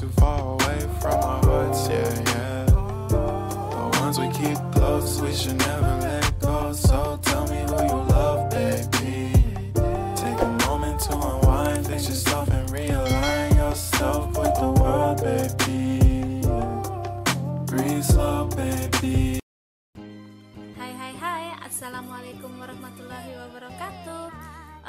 Too far away from our hearts, yeah, yeah. The ones we keep close, we should never let go. So tell me who you love, baby. Take a moment to unwind, fix yourself and realign yourself with the world, baby. Breathe slow, baby. Hai hai hai, Assalamualaikum warahmatullahi wabarakatuh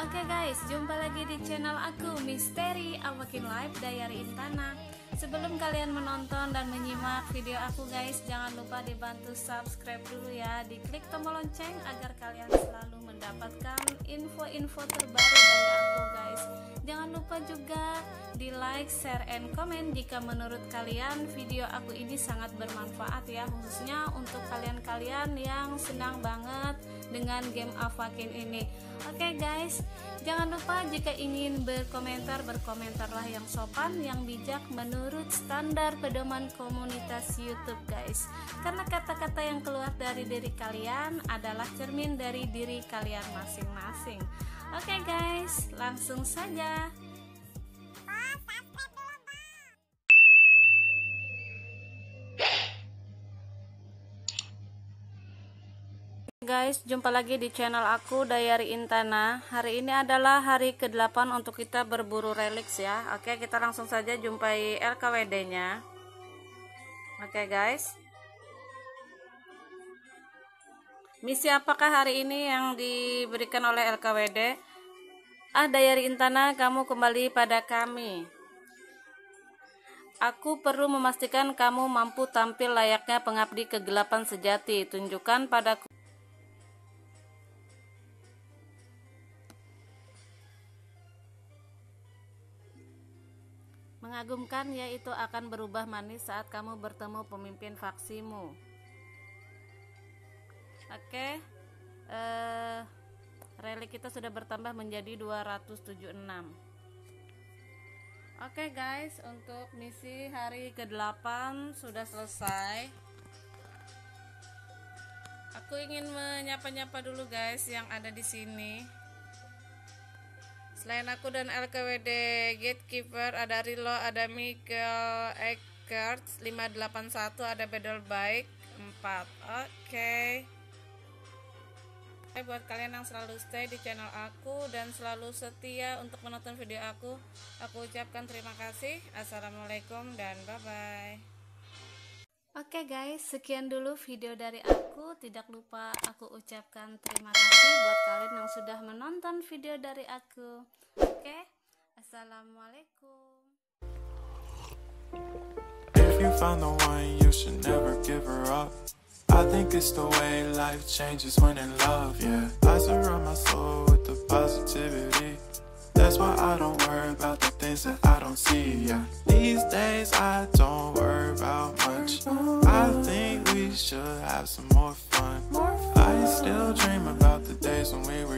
Oke guys, jumpa lagi di channel aku Misteri Awakin Live Diary Intana Sebelum kalian menonton dan menyimak video aku guys Jangan lupa dibantu subscribe dulu ya. Diklik tombol lonceng agar kalian selalu mendapatkan info-info terbaru dari aku guys. Jangan lupa juga di like, share, and comment jika menurut kalian video aku ini sangat bermanfaat ya Khususnya untuk kalian-kalian yang senang banget dengan game Avakin ini. Oke guys, jangan lupa jika ingin berkomentar, berkomentarlah yang sopan, yang bijak menurut standar pedoman komunitas YouTube guys. Karena kata-kata yang keluar dari diri kalian adalah cermin dari diri kalian masing-masing. Oke guys, langsung saja Guys, jumpa lagi di channel aku Dayari Intana. Hari ini adalah hari ke-8 untuk kita berburu relics ya. Oke, kita langsung saja jumpai LKWD-nya. Oke, guys. Misi apakah hari ini yang diberikan oleh LKWD? Ah, Dayari Intana, kamu kembali pada kami. Aku perlu memastikan kamu mampu tampil layaknya pengabdi kegelapan sejati. Tunjukkan padaku Mengagumkan yaitu akan berubah manis saat kamu bertemu pemimpin faksimu. Oke. Eh relik kita sudah bertambah menjadi 276. Oke guys, untuk misi hari ke-8 sudah selesai. Aku ingin menyapa-nyapa dulu guys yang ada di sini. Selain aku dan LKWD Gatekeeper, ada Rilo, ada Michael Eckert 581, ada Bedel Bike 4. Oke. Okay. Buat kalian yang selalu stay di channel aku dan selalu setia untuk menonton video aku, aku ucapkan terima kasih. Assalamualaikum dan bye-bye. Oke okay guys, sekian dulu video dari aku. Tidak lupa aku ucapkan terima kasih buat kalian yang sudah menonton video dari aku. Oke, okay? assalamualaikum. If you found the one, you should never give her up. I think it's the way life changes when in love, yeah. I surround my soul with the positivity. That's why I don't worry about the things that I don't see, yeah. These days I don't worry about much. we should have some more fun. More fun. I still dream about the days when we were.